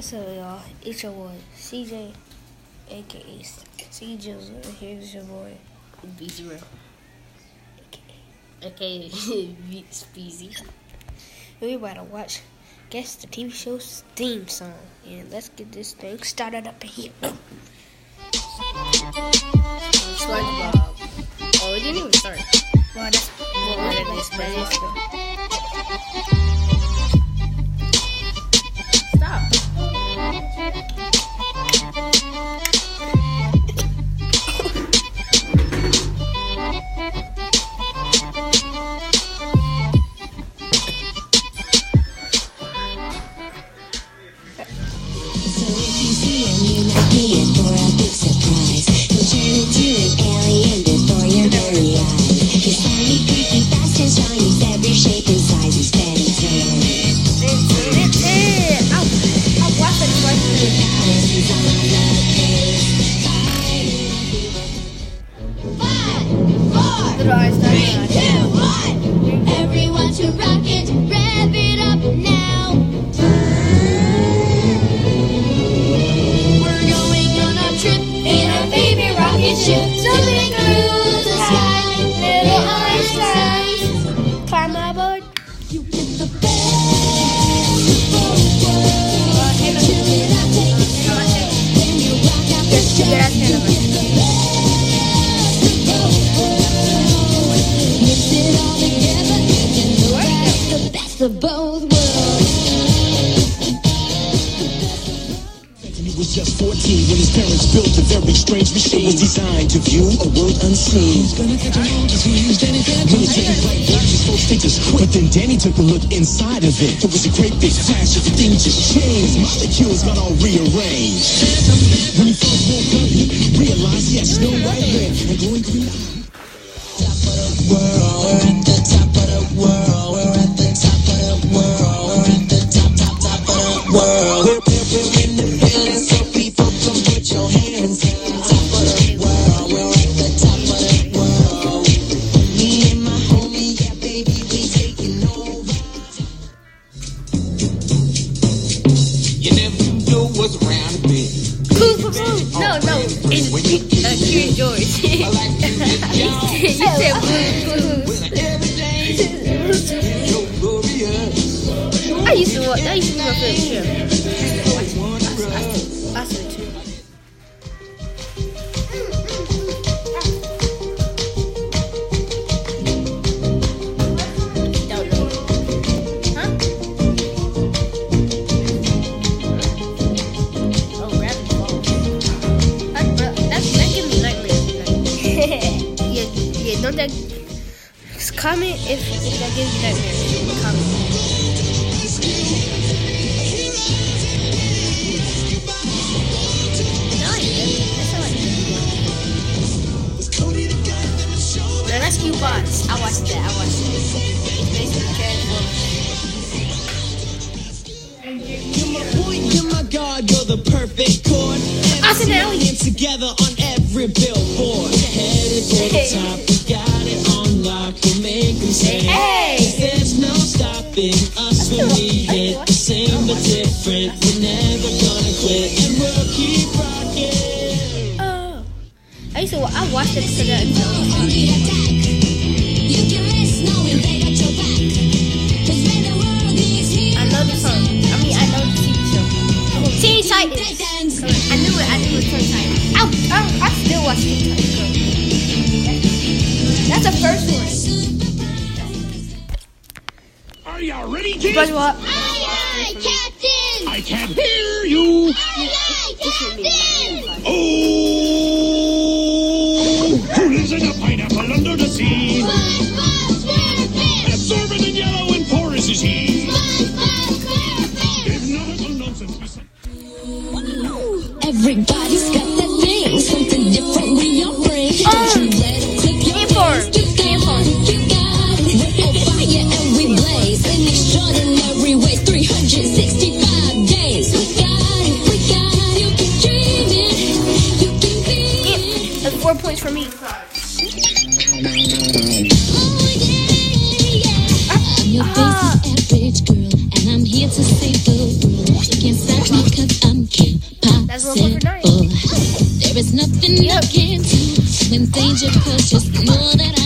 So y'all, it's your boy CJ, aka C Jizzle. Here's your boy B Zero. aka. Okay, Speezy. We about to watch guess the TV show's theme song, and let's get this thing started up in here. You was just 14 when his parents built a very strange machine. It was designed to view a world unseen. Gonna catch him on just use Danny Military flight watches folks think it's quick. But then Danny took a look inside of it. It was a great big crash. Everything just changed. Molecules got all rearranged. When he first woke up, he realized he had snow white hair and glowing green eyes. Of the world, what's around the bend. Poo, poo, poo. No, no. It's uh, George. I like to get down. you said poo, poo, Well, every day is so glorious. I used to watch. I used to my favorite show. Comment if, if that gives you nightmares. Comment. I didn't. That's all I. The Rescue Bots. I watched that. I watched it. It's basically Transformers. You're my point, you're my god, you're the perfect chord. Austin Ally. And together on every billboard. Headed for the top, Hey! There's no stopping us when we hit the same but different. We're never gonna quit, and we'll keep rocking. Oh. I used to. I watched it of ready, kids? SpongeBob. Aye, aye, Captain! I can't hear you. Aye, aye, Captain! Oh! Who lives in a pineapple That's one for nine. There is nothing you I can do when danger pushes. more than I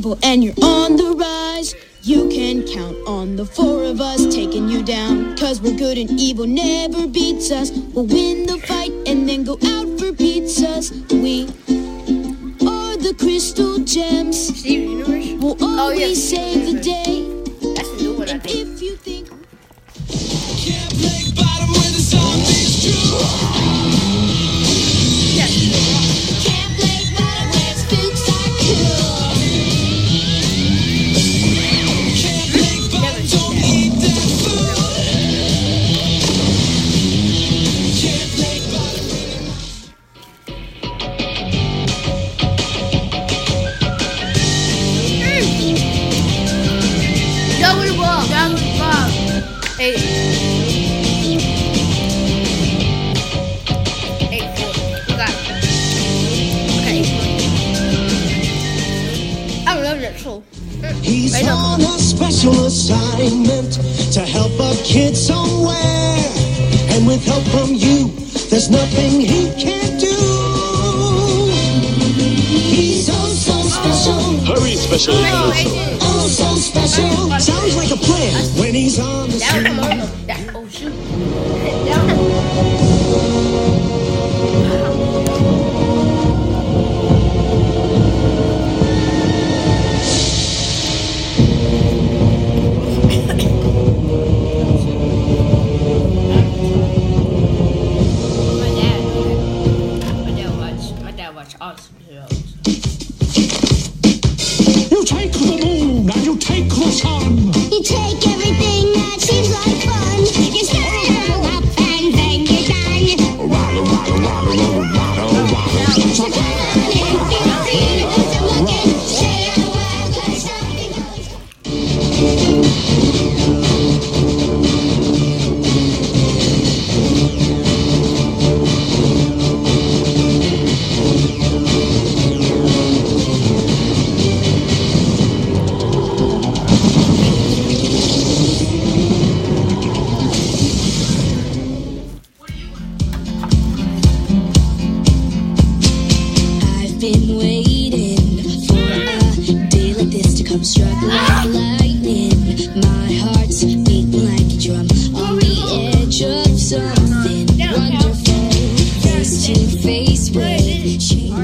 people and you're on the rise. You can count on the four of us taking you down. Cause we're good and evil never beats us. We'll win the fight and then go out for pizzas. We are the crystal gems. We'll always save the day. He's on a special assignment to help a kid somewhere. And with help from you, there's nothing he can't do. He's oh so special. Hurry, special. Oh, oh so special. Sounds like a plan when he's on the scene.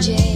J.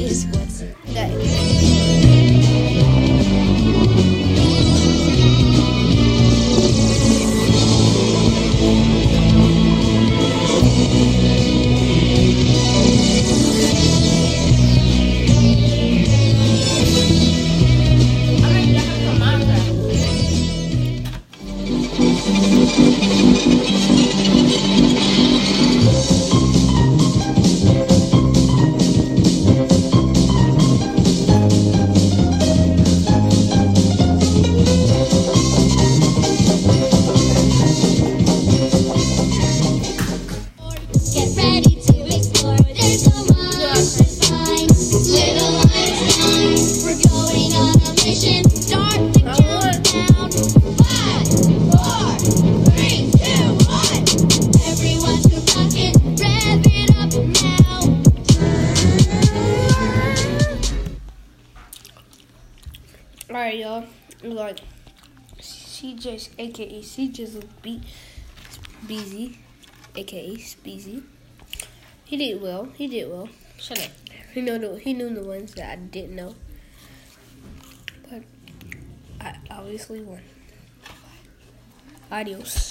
Alright, y'all. Like, she just, aka, she just beat Beezy, aka Speezy. He did well. He did well. Shut up. He know the, he knew the ones that I didn't know. But I obviously won. Adios.